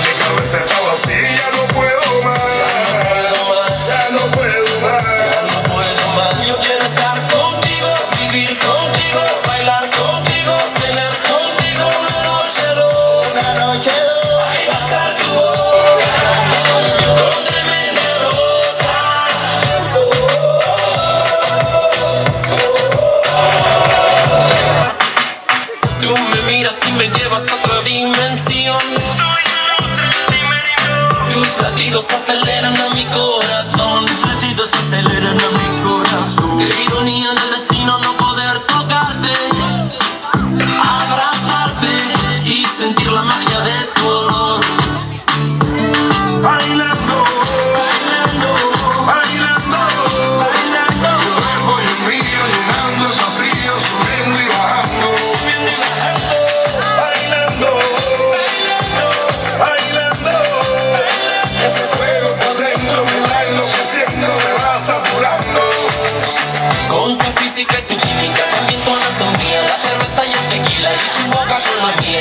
ya mi cabeza está vacía, ya no puedo más. Ya no puedo más. Ya no puedo más. Yo quiero estar contigo, vivir contigo, bailar contigo, tener contigo una noche loca, una noche loca. Y pasar tu boca con tremenda. Tú me miras y me llevas a otra dimensión. Mis latidos aceleran a mi corazón. Mis latidos aceleran a mi corazón. Qué ironía del destino no poder tocarte, abrazarte y sentir la magia de tu olor. Bailando, bailando, bailando, bailando. Voy física que tu química, también tu anatomía, la cerveza y el tequila y tu boca con la mía.